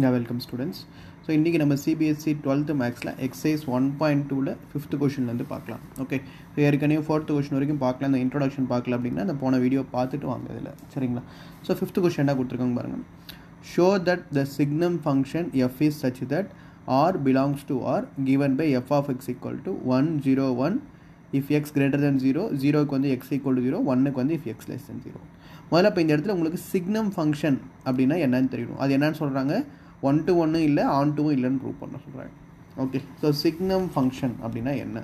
யா welcome students so இன்றைக்கி நம்ம CBSE twelfth மேக்ஸில் எக்ஸைஸ் ஒன் பாயிண்ட் டூவில் ஃபிஃப்த் கொஷின்லேருந்து பார்க்கலாம். ஓகே ஸோ ஏற்கனவே ஃபோர்த்து கொஷின் வரைக்கும் பார்க்கலாம். இந்த இன்ட்ரொடக்ஷன் பார்க்கல அப்படின்னா அந்த போன வீடியோ பார்த்துட்டு வாங்க இதில். சரிங்களா? ஸோ ஃபிஃப்த் கொஷின் என்ன கொடுத்துருக்காங்க பாருங்கள் show that the signum function f is such that R belongs to R given by f of x equal to one zero one if x greater than zero ஜீரோக்கு வந்து x equal to zero ஒன்னுக்கு வந்து if x less than zero முதல்ல இப்போ இந்த இடத்துல உங்களுக்கு signum function அப்படின்னா என்னன்னு தெரியணும் அது என்னன்னு சொல்கிறாங்க ஒன் டு ஒன்றும் இல்லை ஆன் டூவும் இல்லைன்னு ப்ரூவ் பண்ண சொல்கிறாங்க ஓகே ஸோ சிக்னம் ஃபங்க்ஷன் அப்படின்னா என்ன?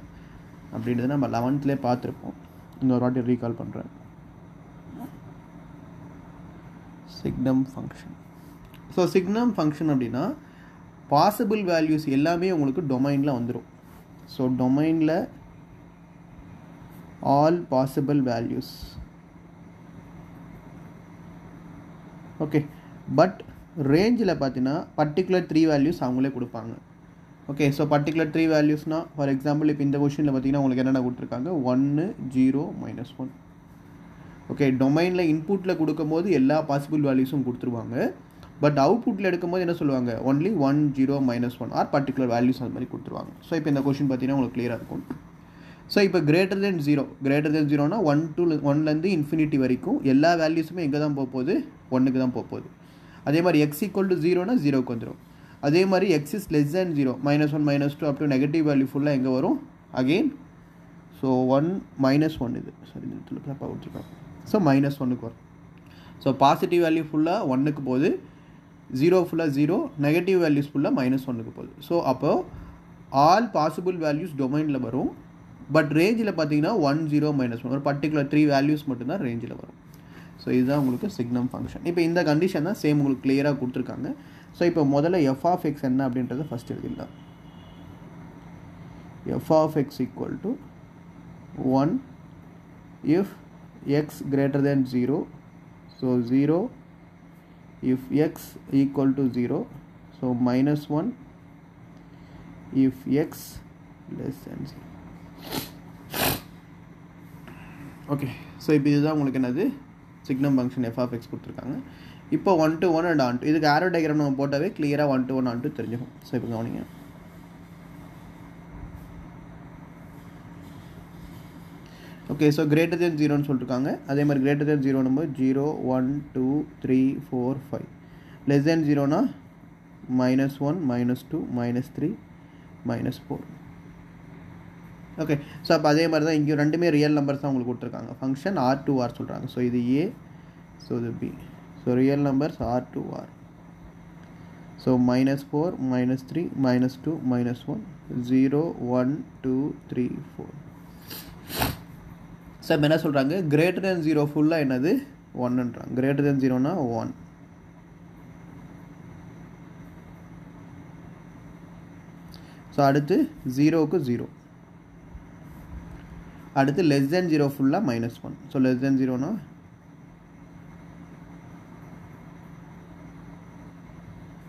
அப்படின்றது நம்ம லெவன்த்லேயே பார்த்துருப்போம். இன்னொரு வாட்டி ரீகால் பண்ணுறேன் signum function so signum function அப்படின்னா பாசிபிள் வேல்யூஸ் எல்லாமே உங்களுக்கு டொமைனில் வந்துடும் ஸோ டொமைனில் all possible values okay but ரேஞ்சில் பார்த்தீங்கன்னா பர்டிகுலர் த்ரீ வேல்யூஸ் அவங்களே கொடுப்பாங்க. ஓகே ஸோ பர்டிகுலர் த்ரீ வேல்யூஸ்னால் ஃபார் எக்ஸாம்பிள் இப்போ இந்த கொஷினில் பார்த்தீங்கன்னா உங்களுக்கு என்னென்ன கொடுத்துருக்காங்க? ஒன்று ஜீரோ மைனஸ் ஒன் ஓகே டொமைனில் இன்புட்டில் கொடுக்கும்போது எல்லா பாசிபிள் வேல்யூஸும் கொடுத்துருவாங்க. பட் அவுட்புட்டில் எடுக்கும்போது என்ன சொல்லுவாங்க? Only one zero minus one or particular values அது மாதிரி கொடுத்துருவாங்க. ஸோ இப்போ இந்த கொஷின் பார்த்தீங்கன்னா உங்களுக்கு கிளியராக இருக்கும். ஸோ இப்போ greater than zero greater than ஜீரோனா one two ஒன்லேருந்து இன்ஃபினிட்டி வரைக்கும் எல்லா வேல்யூஸுமே எங்கே தான் போக போகுது? ஒன்றுக்கு தான் போக போகுது. அதே மாதிரி எக்ஸ் ஈக்குவல் டு ஜீரோனா ஜீரோக்கு வந்துடும் அதே மாதிரி x is less than zero minus one minus two up to negative value ஃபுல்லாக எங்கே வரும்? Again so one minus one இது. சாரி இந்த இடத்துல தப்பாக கொடுத்துருக்காங்க ஸோ மைனஸ் ஒன்றுக்கு வரும். ஸோ பாசிட்டிவ் வேல்யூ ஃபுல்லாக ஒன்றுக்கு போகுது. ஜீரோ ஃபுல்லாக ஜீரோ நெகட்டிவ் வேல்யூஸ் ஃபுல்லாக மைனஸ் ஒன்றுக்கு போகுது. ஸோ அப்போது ஆல் பாசிபிள் வேல்யூஸ் டொமைனில் வரும். பட் ரேஞ்சில் பார்த்தீங்கன்னா ஒன் ஜீரோ மைனஸ் ஒன் ஒரு பர்டிகுலர் த்ரீ வேல்யூஸ் மட்டும்தான் ரேஞ்சில் வரும். ஸோ இதுதான் உங்களுக்கு சிக்னம் ஃபங்க்ஷன் இப்போ இந்த கண்டிஷன் தான் சேம் உங்களுக்கு கிளியராக கொடுத்துருக்காங்க. ஸோ இப்போ முதல்ல எஃப் ஆஃப் எக்ஸ் என்ன அப்படின்றத ஃபஸ்ட் எழுதிடலாம். F of x equal to one if x greater than zero so zero if x equal to 0 so minus 1 if x less than 0 okay so இப்போ இதுதான் உங்களுக்கு என்னது? Signum function f of x கொடுத்துருக்காங்க. இப்போ one to one and onto இதுக்கு arrow diagram நம்ம போட்டாவே கிளியராக one to one onto தெரிஞ்சுக்கும் ஸோ இப்போ கவனிங்க. ஓகே ஸோ கிரேட்டர் தென் ஜீரோன்னு சொல்லியிருக்காங்க அதே மாதிரி greater than zero number zero one two three four five less than ஜீரோனா minus one minus two minus three minus four okay so அப்போ அதே மாதிரி தான் இங்கேயும் ரெண்டுமே ரியல் நம்பர்ஸ் தான் உங்களுக்கு கொடுத்துருக்காங்க. ஃபங்க்ஷன் ஆர் டூ ஆர் சொல்கிறாங்க ஸோ இது ஏ ஸோ இது B so real numbers R to R so minus four minus three minus two minus one zero one two three four so இப்போ என்ன சொல்கிறாங்க greater than zero ஃபுல்லாக என்னது? ஒன்னுன்றாங்க greater than ஜீரோனா ஒன் ஸோ அடுத்து ஜீரோவுக்கு ஜீரோ அடுத்து லெஸ் தென் ஜீரோ ஃபுல்லாக minus one so less than ஜீரோனா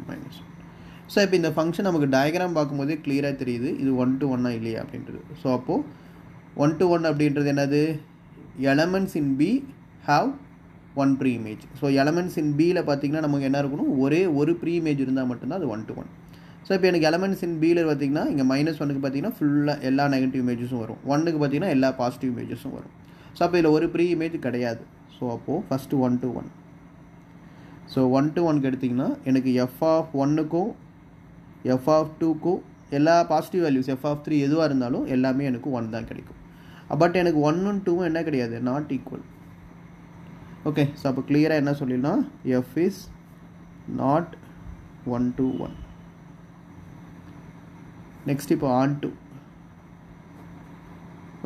minus one so இப்போ இந்த ஃபங்க்ஷன் நமக்கு டயக்ராம் பார்க்கும்போதே கிளியராக தெரியுது. இது ஒன் டு ஒன்னா இல்லையா அப்படின்றது. ஸோ அப்போது ஒன் டு ஒன் அப்படின்றது என்னது? Elements in B have one preimage so elements in பியில் பார்த்தீங்கன்னா நமக்கு என்ன இருக்கணும்? ஒரே ஒரு ப்ரீ இமேஜ் இருந்தால் மட்டும்தான் அது ஒன் டு ஒன் ஸோ இப்போ எனக்கு எலமெண்ட்ஸ் இன் பியில் பார்த்தீங்கன்னா இங்கே மைனஸ் ஒனுக்கு பார்த்தீங்கன்னா ஃபுல்லாக எல்லா நெகட்டிவ் இமேஜஸும் வரும். ஒன்னுக்கு பார்த்தீங்கன்னா எல்லா பாசிட்டிவ் இமேஜஸும் வரும். ஸோ அப்போ இதில் ஒரு ப்ரீ இமேஜ் கிடையாது. ஸோ அப்போது first one to one so one to ஒனுக்கு எடுத்திங்கன்னா எனக்கு எஃப் ஆஃப் ஒன்னுக்கும் எஃப் ஆஃப் டூக்கும் எல்லா positive values f of three எதுவாக இருந்தாலும் எல்லாமே எனக்கு ஒன் தான் கிடைக்கும். பட் எனக்கு ஒன்னும் டூவும் என்ன கிடையாது? நாட் ஈக்குவல் ஓகே ஸோ அப்போ கிளியராக என்ன சொல்லிடலாம்? F is not one to one next இப்போ ஆன் டூ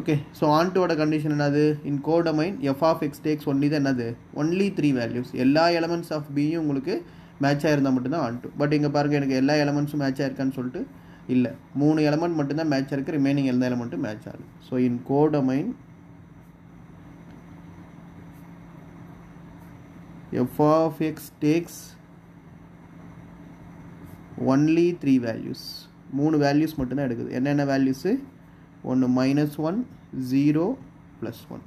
ஓகே ஸோ ஆன் டூவோட கண்டிஷன் என்னது? In codomain f of x takes only தான் என்னது? ஒன்லி த்ரீ வேல்யூஸ் எல்லா எலமெண்ட்ஸ் ஆஃப் பியும் உங்களுக்கு மேட்ச் ஆயிருந்தால் மட்டும்தான் ஆன் டூ பட் இங்கே பாருங்கள் எனக்கு எல்லா எலமெண்ட்ஸும் மேட்ச் ஆயிருக்கான்னு சொல்லிட்டு இல்லை. மூணு எலமெண்ட் மட்டும்தான் மேட்ச் இருக்குது ரிமைனிங் எந்த எலமெண்ட்டும் மேட்ச் ஆகுது so in codomain f of x takes only three values மூணு வேல்யூஸ் மட்டும்தான் எடுக்குது. என்னென்ன வேல்யூஸு ஒன்று minus one zero plus one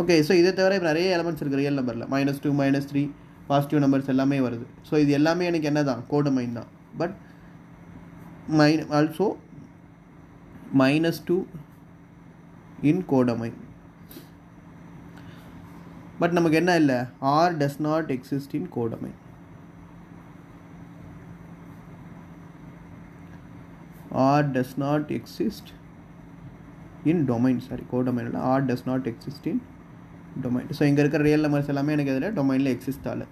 okay so இதை தவிர இப்போ நிறைய எலமெண்ட்ஸ் இருக்குது ரியல் நம்பரில் minus two minus three positive numbers எல்லாமே வருது. ஸோ இது எல்லாமே எனக்கு என்ன தான் கோடமைன் தான். But mine also minus two in codomain but நமக்கு என்ன இல்லை? R does not exist in codomain R does not exist in domain sorry codomain இல்லை R does not exist in domain so இங்கே இருக்கிற ரியல் நம்பர்ஸ் எல்லாமே எனக்கு இதில் டொமைனில் எக்ஸிஸ்ட் ஆகல.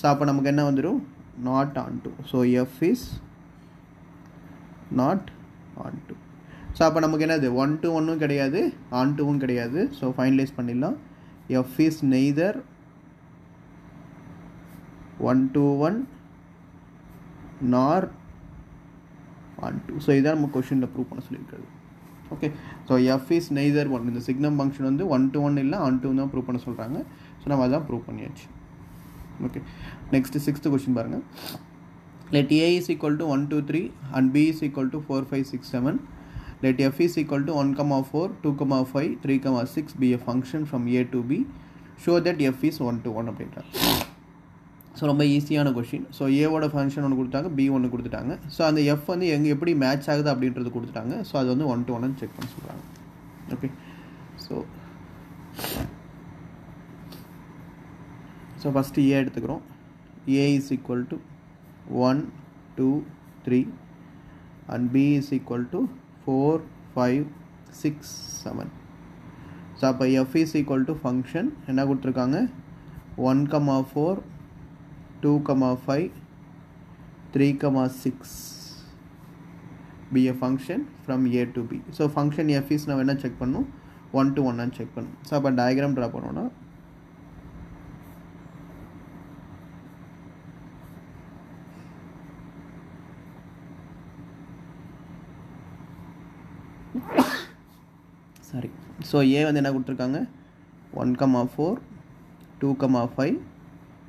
ஸோ அப்போ நமக்கு என்ன வந்துடும் not onto so f is not onto so அப்போ நமக்கு என்னது? ஒன் டூ ஒன்றும் கிடையாது. ஆன் டூவும் கிடையாது. ஸோ ஃபைனலைஸ் பண்ணிடலாம். F is neither one to one nor onto so இதான் நம்ம கொஷினில் ப்ரூவ் பண்ண சொல்லியிருக்காரு okay so f is neither one இந்த சிக்னம் ஃபங்க்ஷன் வந்து ஒன் டு ஒன் இல்லை ஆன் டூ தான் ப்ரூவ் பண்ண சொல்கிறாங்க ஸோ நம்ம அதான் ப்ரூவ் பண்ணியாச்சு. ஓகே நெக்ஸ்ட்டு சிக்ஸ்த்து கொஷின் பாருங்கள் let a is equal to 1 2 3 and b is equal to 4 5 6 7 let f is equal to 1 comma 4 2 comma 5 3 comma 6 be a function from a to b. Show that f is 1 to 1 அப்படின்றாங்க. So ரொம்ப ஈஸியான question so ஏவோட function ஒன்று கொடுத்தாங்க B ஒன்று கொடுத்துட்டாங்க. So அந்த F வந்து எங்கே எப்படி மேட்ச் ஆகுது அப்படின்றது கொடுத்துட்டாங்க. ஸோ அது வந்து ஒன் டு ஒன் செக் பண்ண சொல்கிறாங்க okay so so first A எடுத்துக்கிறோம். A is equal to one two three and B is equal to four five six seven so அப்போ f is equal to function என்ன கொடுத்துருக்காங்க? One comma four two comma five three comma six be a function from A to B so function f is நம்ம என்ன check பண்ணணும் one to ஒன்னு check பண்ணணும் so அப்போ diagram draw பண்ணோன்னா sorry so A வந்து என்ன கொடுத்துருக்காங்க? One comma four two comma five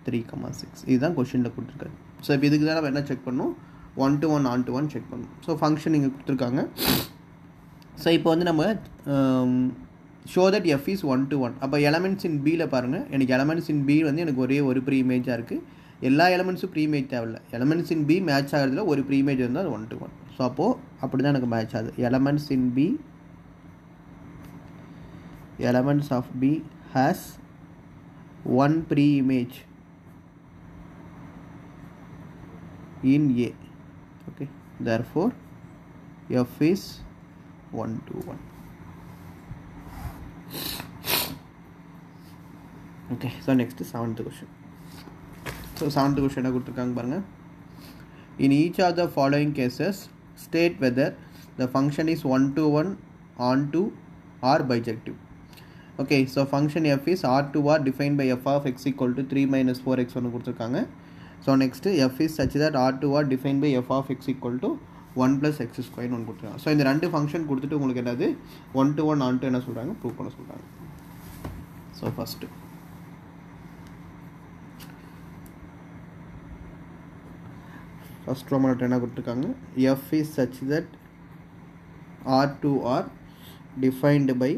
three comma six இதுதான் கொஷினில் கொடுத்துருக்காரு. ஸோ இப்போ இதுக்கு தான் நம்ம என்ன செக் பண்ணணும் one to one onto one check பண்ணணும் ஸோ ஃபங்க்ஷன் இங்கே கொடுத்துருக்காங்க. ஸோ இப்போ வந்து நம்ம show that f is one to one அப்போ எலமெண்ட்ஸ் இன் பியில் பாருங்கள் எனக்கு எலமெண்ட்ஸ் இன் பி வந்து எனக்கு ஒரே ஒரு ப்ரீ இமேஜாக இருக்குது எல்லா எலமெண்ட்ஸும் ப்ரீ இமேஜ் தேவையில்ல. எலமெண்ட்ஸ் இன் பி மேட்ச் ஆகிறதுல ஒரு ப்ரீ இமேஜ் இருந்தால் அது ஒன் டு ஒன் ஸோ அப்போது அப்படி தான் எனக்கு மேட்ச் ஆகுது. Elements in B elements of B has one pre-image. In A. Okay, therefore F is 1 to 1. Okay, so next is seventh question. So seventh question என்ன கொடுத்துருக்காங்க பாருங்க In each of the following cases, state whether the function is one to one, on to, or bijective. Okay so function f is R to R define by f of x equal to three minus four x ஒன்று கொடுத்துருக்காங்க so next f is such that R to R define by f of x equal to one plus x ஸ்கொயர்னு ஒன்று கொடுத்துருக்காங்க. So இந்த ரெண்டு function கொடுத்துட்டு உங்களுக்கு என்னது? One to one onto என்ன சொல்கிறாங்க ப்ரூவ் பண்ண சொல்கிறாங்க ஸோ ஃபஸ்ட்டு ஃபஸ்ட் ரோமனட் என்ன கொடுத்துருக்காங்க? F is such that R to R defined by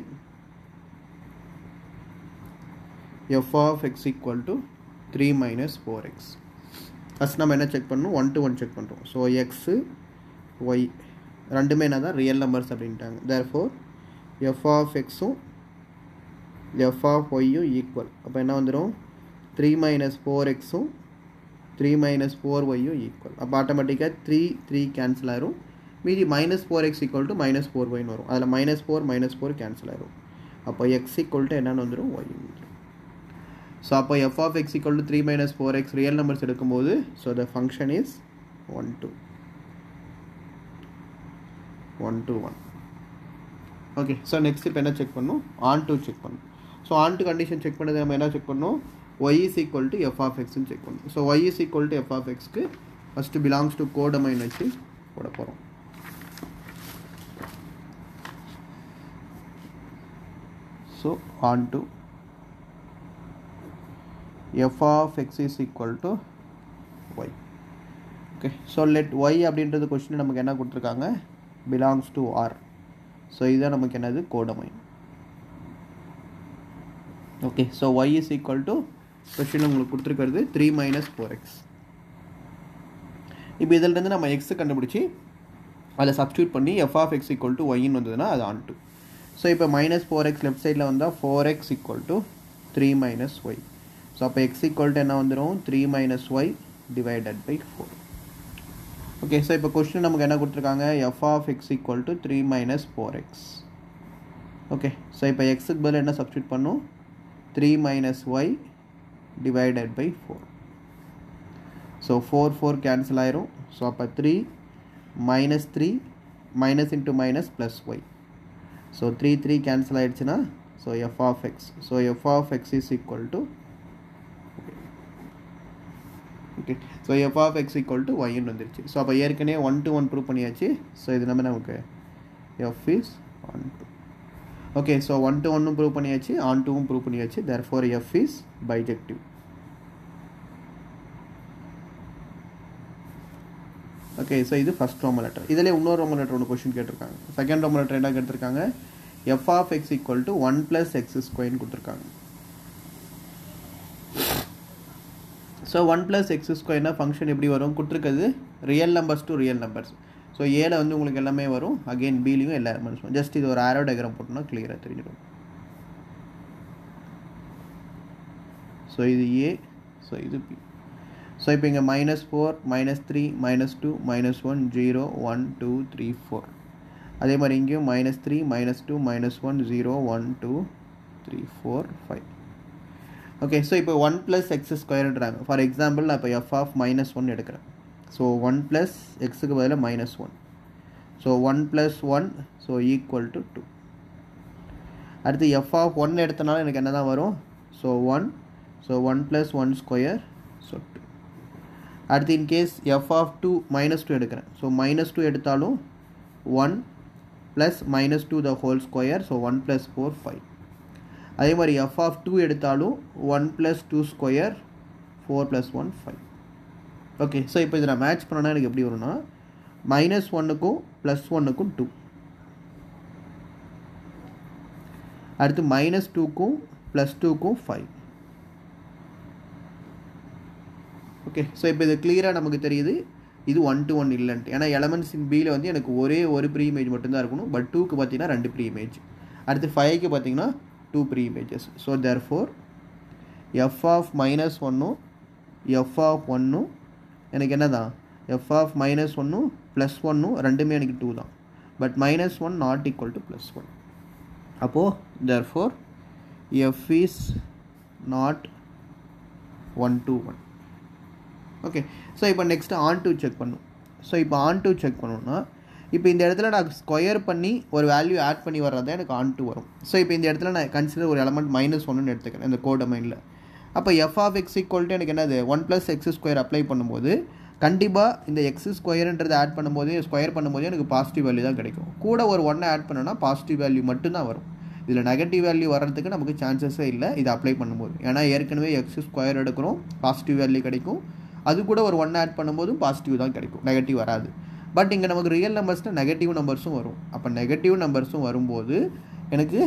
f of x equal to three minus four x first நம்ம என்ன செக் பண்ணணும்? ஒன் டு ஒன் செக் பண்ணுறோம் ஸோ எக்ஸு ஒய் ரெண்டுமே என்ன தான் ரியல் நம்பர்ஸ் அப்படின்ட்டாங்க தேர் ஃபோர் எஃப் ஆஃப் எக்ஸும் F of ஒய்யும் ஈக்குவல் அப்போ என்ன வந்துடும் த்ரீ மைனஸ் ஃபோர் எக்ஸும் த்ரீ மைனஸ் ஃபோர் ஒய்யும் ஈக்குவல் அப்போ ஆட்டோமேட்டிக்காக த்ரீ த்ரீ கேன்சல் ஆயிரும். மீதி minus four x equal to minus four ஒய்னு வரும். அதில் minus four minus four cancel ஆயிரும். அப்போ எக்ஸ் ஈக்குவல் டு என்னென்னு வந்துடும் ஒய் வந்துடும் ஸோ அப்போ f of x equal to three minus four x real numbers எடுக்கும்போது so the function is one to one to one okay so next இப்போ என்ன check பண்ணணும் ஆன் டூ செக் பண்ணணும் so onto condition check பண்ணது நம்ம என்ன check பண்ணணும் y is equal to f of எக்ஸ்னு செக் பண்ணணும் so y is equal to f of எக்ஸ்க்கு first belongs to codomain வச்சு போட போகிறோம் so onto f of x is equal to y. Okay so let y அப்படின்றது question நமக்கு என்ன கொடுத்துருக்காங்க? Belongs to R so இதுதான் நமக்கு என்னது? Codomain okay so y is equal to question உங்களுக்கு கொடுத்துருக்கிறது த்ரீ மைனஸ் ஃபோர் எக்ஸ் இப்போ இதிலிருந்து நம்ம எக்ஸை கண்டுபிடிச்சி அதில் சப்ஸ்டியூட் பண்ணி f of x equal to ஒய்ன்னு வந்ததுன்னா அது ஆன் டூ ஸோ இப்போ மைனஸ் ஃபோர் எக்ஸ் லெஃப்ட் சைடில் வந்தால் four x equal to three minus y so அப்போ எக்ஸ் ஈக்குவல் டு என்ன வந்துடும் three minus y divided by four okay so இப்போ question நமக்கு என்ன கொடுத்துருக்காங்க? F of x equal to three minus four x okay so இப்போ எக்ஸுக்கு பதில் என்ன சப்ஸ்டியூட் பண்ணும்? Three minus y divided by four so four four cancel ஆயிரும். ஸோ அப்போ three minus three minus into minus plus y so three three cancel ஆகிடுச்சுன்னா so f of x so f of x is equal to okay so f of x equal to ஒய்ன்னு வந்துருச்சு. So அப்போ ஏற்கனவே one to one prove பண்ணியாச்சு. So இது நம்ம நமக்கு? F is one to okay so one to ஒன்னும் prove பண்ணியாச்சு. ஆன் டூவும் ப்ரூவ் பண்ணியாச்சு. Therefore for f is bijective okay so இது ஃபஸ்ட் ரோம லெட்டர் இதில் இன்னொரு ரோம லெட்டர் ஒன்று கொஷின் கேட்டிருக்காங்க. செகண்ட் ரோம லெட்டர் என்ன கேட்டிருக்காங்க? F of x equal to one plus x ஸ்கொயர்னு கொடுத்துருக்காங்க. ஸோ ஒன் ப்ளஸ் எக்ஸ் ஸ்கொயர்னா ஃபங்க்ஷன் எப்படி வரும்? கொடுத்துருக்கிறது real numbers to real numbers so ஏல வந்து உங்களுக்கு எல்லாமே வரும். அகெயின் பிலையும் எல்லா எலமெண்ட்ஸ் வரும். ஜஸ்ட் இது ஒரு ஆரோ டயக்ராம் போட்டோம்னா கிளியராக தெரிஞ்சிடும். ஸோ இது ஏ ஸோ இது பி ஸோ இப்போ இங்கே minus four minus three minus two minus one zero one two three four அதே மாதிரி இங்கேயும் minus three minus two minus one zero one two three four five okay so இப்போ one plus X ஸ்கொயர்ன்றாங்க for example நான் இப்போ F of minus one எடுக்கிறேன். So one plus எக்ஸுக்கு பதிலாக minus one so one plus one so equal to two அடுத்து F of one எடுத்தனால எனக்கு என்ன தான் வரும்? So one so one plus one square so two அடுத்து in case F of two minus two எடுக்கிறேன். ஸோ மைனஸ் டூ எடுத்தாலும் one plus minus two the whole square so one plus four five அதே மாதிரி F of two எடுத்தாலும் one plus two square four plus one five okay so இப்போ இதை நான் match பண்ணனா எனக்கு எப்படி வரும்னா மைனஸ் ஒன்னுக்கும் ப்ளஸ் ஒன்னுக்கும் டூ அடுத்து மைனஸ் டூக்கும் ப்ளஸ் டூக்கும் ஃபைவ் ஓகே ஸோ இப்போ இது கிளியராக நமக்கு தெரியுது. இது ஒன் டு ஒன் இல்லைன்ட்டு. ஏன்னா எலமெண்ட்ஸ் இன் பியில் வந்து எனக்கு ஒரே ஒரு ப்ரீ இமேஜ் மட்டும்தான் இருக்கணும். பட் டூக்கு பார்த்தீங்கன்னா ரெண்டு ப்ரீ இமேஜ் அடுத்து ஃபைவ்க்கு பார்த்தீங்கன்னா two pre images so therefore f of minus ஒன்னும் எஃப் ஆஃப் ஒன்னும் எனக்கு என்ன தான் எஃப் ஆஃப் மைனஸ் ஒன்னும் ப்ளஸ் ஒன்னும் ரெண்டுமே எனக்கு டூ தான். But minus one not equal to plus one அப்போது therefore f is not one to one okay so இப்போ நெக்ஸ்ட்டு ஆன் டூ செக் பண்ணும். ஸோ இப்போ ஆன் டூ செக் பண்ணணும்னா இப்போ இந்த இடத்துல நான் ஸ்கொயர் பண்ணி ஒரு வேல்யூ ஆட் பண்ணி வர்றது எனக்கு ஆன் டூ வரும். ஸோ இப்போ இந்த இடத்துல நான் கன்சிடர் ஒரு எலமெண்ட் மைனஸ் ஒன்னு எடுத்துக்கிறேன் இந்த கோட் மைனில் அப்போ எஃப் ஆஃப் எக்ஸ் ஈக்குவல்ட்டு எனக்கு என்னது? One plus x square apply பண்ணும்போது கண்டிப்பாக இந்த எக்ஸ் ஸ்கொயர்ன்றது ஆட் பண்ணும்போது ஸ்கொயர் பண்ணும்போது எனக்கு பாசிட்டிவ் வேல்யூ தான் கிடைக்கும். கூட ஒரு ஒன்றை ஆட் பண்ணோன்னா பாசிட்டிவ் வேல்யூ மட்டும்தான் வரும். இதில் நெகட்டிவ் வேல்யூ வர்றதுக்கு நமக்கு சான்சஸே இல்லை இது அப்ளை பண்ணும்போது. ஏன்னா ஏற்கனவே எக்ஸ் ஸ்கொயர் எடுக்கிறோம் பாசிட்டிவ் வேல்யூ கிடைக்கும். அது கூட ஒரு ஒன் ஆட் பண்ணும்போதும் பாசிட்டிவ் தான் கிடைக்கும் நெகட்டிவ் வராது. பட் இங்கே நமக்கு ரியல் நம்பர்ஸில் நெகட்டிவ் நம்பர்ஸும் வரும். அப்போ நெகட்டிவ் நம்பர்ஸும் வரும்போது எனக்கு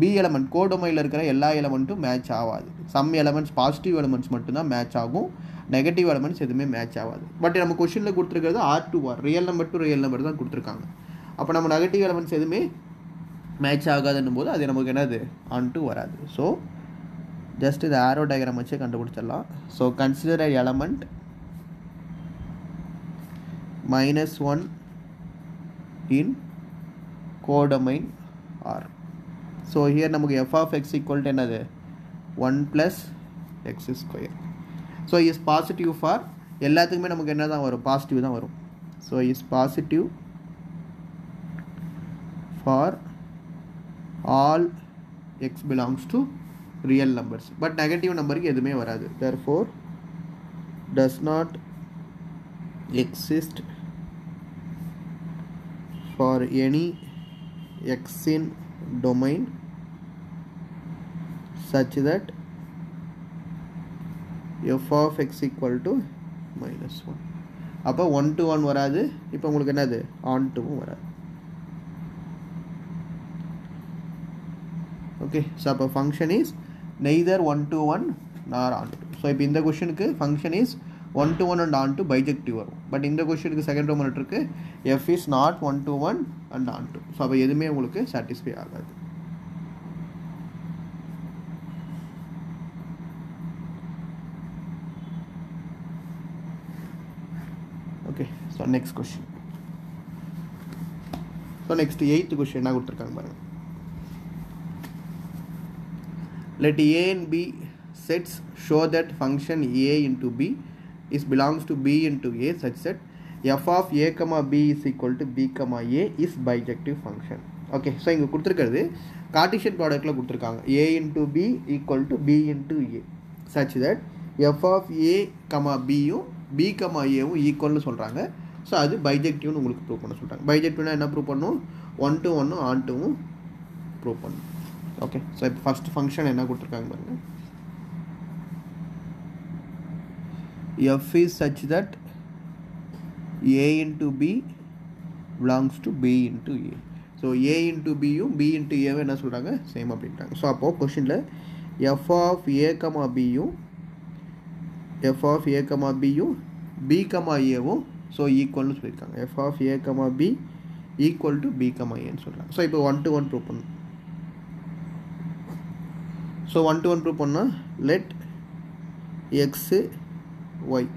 பி எலமெண்ட் கோடொமையில் இருக்கிற எல்லா எலமெண்ட்டும் மேட்ச் ஆகாது. சம் எலமெண்ட்ஸ் பாசிட்டிவ் எலமெண்ட்ஸ் மட்டும்தான் மேட்ச் ஆகும். நெகட்டிவ் எலமெண்ட்ஸ் எதுவுமே மேட்ச் ஆகாது. பட் நம்ம கொஷினில் கொடுத்துருக்கிறது R to R real number to real number தான் கொடுத்துருக்காங்க. அப்போ நம்ம நெகட்டிவ் எலமெண்ட்ஸ் எதுவுமே மேட்ச் ஆகாதுன்னும் போது அது நமக்கு என்னது? ஆன் டூ வராது. ஸோ ஜஸ்ட் இது ஆரோ டயக்ராம் வச்சே கண்டுபிடிச்சிடலாம். So consider element minus one in codomain R so here நமக்கு f of x equal to என்னது? One plus x square so is positive for எல்லாத்துக்குமே நமக்கு என்ன தான் வரும்? பாசிட்டிவ் தான் வரும். So is positive for all x belongs to real numbers but negative நம்பருக்கு எதுவுமே வராது. Therefore does not exist for any x in domain such that f of x equal to minus 1 அப்போ ஒன் டு ஒன் வராது. இப்போ உங்களுக்கு என்னது? ஆன் டூவும் வராது. ஓகே ஸோ அப்போ function is neither one to one nor onto so இப்போ இந்த கொஷனுக்கு function is one to one and onto bijective வரும். பட் இந்த கொஷனுக்கு செகண்ட் ரோமன் இருக்கு f is not one to one and onto so அப்போ எதுவுமே உங்களுக்கு சாட்டிஸ்ஃபை ஆகாது. Okay so next question so next eighth question என்ன கொடுத்துருக்காங்க பாருங்க. Let a and b sets show that function a into b is belongs to b into a such that f of a comma b is equal to b comma a is bijective function. Okay so இங்கே கொடுத்துருக்கிறது Cartesian ப்ராடக்ட்டில் கொடுத்துருக்காங்க. A into B equal to B into A such that f of A comma பியும் B comma ஏவும் ஈக்குவல்னு சொல்கிறாங்க so அது பைஜெக்டிவ்னு உங்களுக்கு ப்ரூவ் பண்ண சொல்கிறாங்க பைஜெக்டிவ்னா என்ன ப்ரூவ் பண்ணும்? ஒன் டு ஒன்னும் ஆன் டூவும் ப்ரூவ் பண்ணும். ஓகே ஸோ இப்போ ஃபஸ்ட் ஃபங்க்ஷன் என்ன கொடுத்துருக்காங்க பாருங்கள் f is such that A into B belongs to B into A so A into பியும் பி இன்ட்டு ஏவும் என்ன சொல்கிறாங்க சேம் அப்படின்ட்டாங்க. ஸோ அப்போது கொஷினில் எஃப் ஆஃப் ஏ கமா பியும் எஃப் ஆஃப் ஏ கமா பியும் பி கமா ஏவும் ஸோ ஈக்குவல்னு சொல்லியிருக்காங்க. F of A comma B equal to B comma ஏன்னு சொல்கிறாங்க ஸோ இப்போ ஒன் டு ஒன் ப்ரூவ் பண்ணணும் so one to one prove பண்ணால் let x y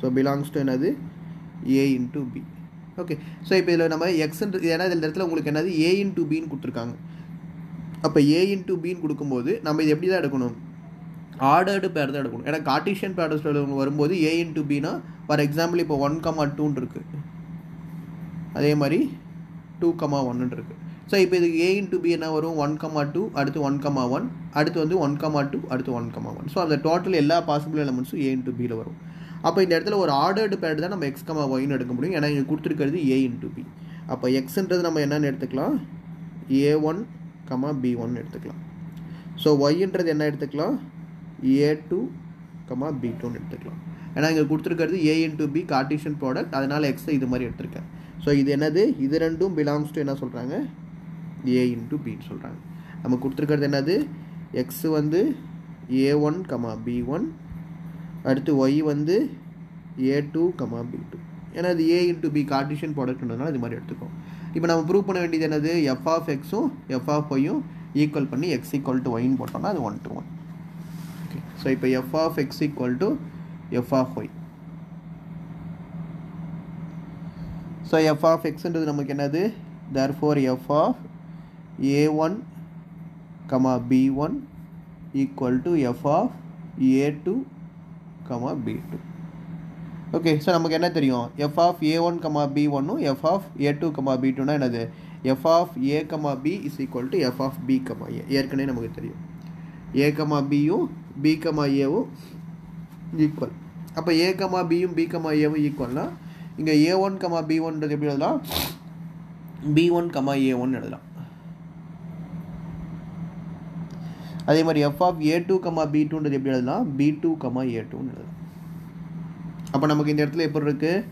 so belongs to என்னது? A into B okay so இப்போ இதில் நம்ம எக்ஸ்ன்ற ஏன்னா இந்த இடத்துல உங்களுக்கு என்னது? ஏ இன்ட்டு பின்னு கொடுத்துருக்காங்க. அப்போ ஏ இன்ட்டு பின்னு கொடுக்கும்போது நம்ம இது எப்படி தான் எடுக்கணும்? ஆர்டர்டு பேர் தான் எடுக்கணும். ஏன்னா கார்டீஷியன் பேரஸ்டில் வரும்போது ஏ இன்ட்டு பினா ஃபார் எக்ஸாம்பிள் இப்போ ஒன் கமா டூன்னு இருக்குது அதே மாதிரி டூ கமா ஒன்னு இருக்குது ஸோ இப்போ இதுக்கு ஏ இன்ட்டு பி என்ன வரும்? ஒன் கமா டூ அடுத்து ஒன் கமா ஒன் அடுத்து வந்து ஒன் கமா டூ அடுத்து ஒன் கமா ஒன் ஸோ அந்த டோட்டல் எல்லா பாசிபிள் எலமெண்ட்ஸும் ஏ இன்ட்டு பியில் வரும். அப்போ இந்த இடத்துல ஒரு ஆர்டர்டு பேர் தான் நம்ம எக்ஸ் கமா ஒய்னு எடுக்க முடியும். ஏன்னா இங்கே கொடுத்துருக்கிறது ஏ இன்ட்டு பி அப்போ எக்ஸ்ன்றது நம்ம என்னென்னு எடுத்துக்கலாம்? A one comma B one எடுத்துக்கலாம். ஸோ ஒய்ன்றது என்ன எடுத்துக்கலாம்? ஏ டூ கமா பி டூன்னு எடுத்துக்கலாம். ஏன்னா இங்கே கொடுத்துருக்கிறது A into B Cartesian product அதனால் எக்ஸை இது மாதிரி எடுத்திருக்கேன். ஸோ இது என்னது? இது ரெண்டும் பிலாங்ஸ் டு என்ன சொல்கிறாங்க ஏ இன்ட்டு பின்னு சொல்கிறாங்க நம்ம கொடுத்துருக்கிறது என்னது? எக்ஸ் வந்து A one comma B one அடுத்து ஒய் வந்து A two comma B two ஏன்னா அது ஏ இன்ட்டு பி கார்டிஷியன் ப்ராடக்ட்ன்றதுனால இது மாதிரி எடுத்துக்கோம். இப்போ நம்ம ப்ரூவ் பண்ண வேண்டியது என்னது? எஃப் ஆஃப் எக்ஸும் எஃப் ஆஃப் ஒய்யும் ஈக்குவல் பண்ணி எக்ஸ் ஈக்குவல் டு ஒய்னு போட்டோம்னா அது one to one okay so இப்போ f of x equal to f of y so f of எக்ஸ்ன்றது நமக்கு என்னது? Therefore f of A one comma B one equal to F of A two comma B two okay so நமக்கு என்ன தெரியும்? F of A one comma B ஒன்னும் F of A two comma B டூனா என்னது? F of A comma B is equal to f of B comma A ஏற்கனவே நமக்கு தெரியும். ஏ comma பியும் பி கமா ஏவும் ஈக்குவல் அப்போ ஏ கமா பியும் பி கமா ஏவும் ஈக்குவல்னால் இங்கே ஏ ஒன் கமா பி ஒன்றது எப்படி எழுதலாம்? B one comma A one எழுதலாம். அதே மாதிரி F of A two comma B டூன்றது எப்படி எழுதலாம்? பி டூ கமா ஏ டூன்னு எழுதலாம். அப்போ நமக்கு இந்த இடத்துல எப்படி இருக்குது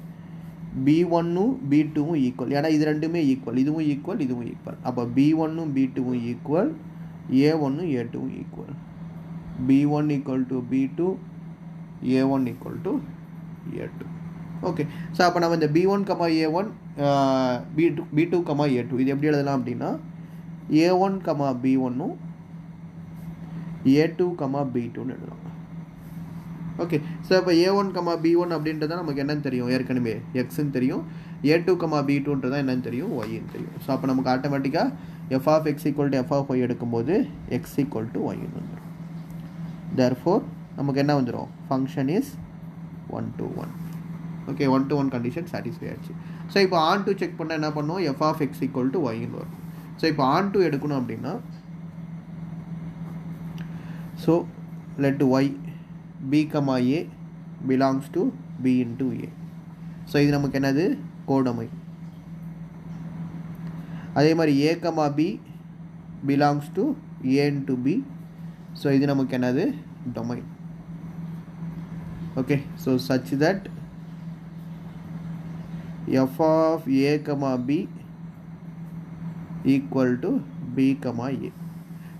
பி ஒன்னும் பி டூவும் ஈக்குவல் ஏன்னா இது ரெண்டுமே ஈக்குவல் இதுவும் ஈக்குவல் இதுவும் ஈக்குவல் அப்போ பி ஒன்னும் பி டூவும் ஈக்குவல் ஏ ஒன்னும் ஏ டூவும் equal B one equal to B two A one equal to A two okay so அப்போ நம்ம இந்த B one comma A one B two B two comma A two இது எப்படி எழுதலாம் அப்படின்னா? ஏ ஒன் கமா பி ஒன்னும் ஏ டூ கமா பி டூன்னு எழுதலாம் ஓகே ஸோ இப்போ A one comma B one அப்படின்றது நமக்கு என்னன்னு தெரியும்? ஏற்கனவே எக்ஸ்ன்னு தெரியும். ஏ டூ கமா பி டூன்றது என்னன்னு தெரியும்? ஒய்ன்னு தெரியும். ஸோ அப்போ நமக்கு ஆட்டோமேட்டிக்காக f of x equal to f of y எடுக்கும்போது எக்ஸ் ஈக்குவல் டு ஒய்ன்னு வந்துடும் தேர்ஃபோர் நமக்கு என்ன வந்துடும் function is one to one okay one to one condition satisfy ஆச்சு. ஸோ இப்போ ஆன் டூ செக் பண்ணால் என்ன பண்ணுவோம் f of x equal to ஒய்ன்னு வரும். ஸோ இப்போ ஆன் டூ எடுக்கணும் அப்படின்னா so let Y B comma A belongs to B into A so இது நமக்கு என்னது? கோடமை. அதே மாதிரி a comma b belongs to A into B so இது நமக்கு என்னது? Domain okay so such that f of a comma b equal to b comma a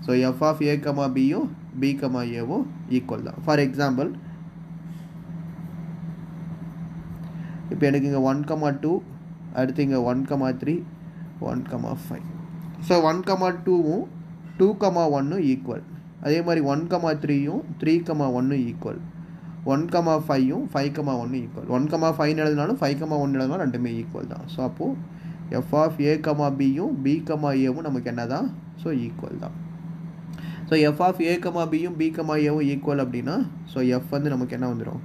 so f of a comma பியும் B comma ஏவும் equal தான். For example இப்போ எனக்கு இங்கே one comma two அடுத்து இங்கே one comma three one comma five so one comma டூவும் two comma ஒன்னும் ஈக்குவல் அதே மாதிரி ஒன் கமா த்ரீயும் த்ரீ கமா ஒன்னும் ஈக்குவல் ஒன் கமா ஃபைவும் ஃபைவ் கமா ஒன்று ஈக்குவல் ஒன் கமா ஃபைவ் எழுதினாலும் ஃபைவ் கமா ஒன்று எழுதினாலும் ரெண்டுமே ஈக்குவல் தான். ஸோ அப்போது எஃப் ஆஃப் ஏ கமா பியும் பி கமா ஏவும் நமக்கு என்ன தான் ஸோ ஈக்குவல் தான். So f of a comma பியும் பி கமா ஏவும் ஈக்குவல் அப்படின்னா ஸோ எஃப் வந்து நமக்கு என்ன வந்துடும்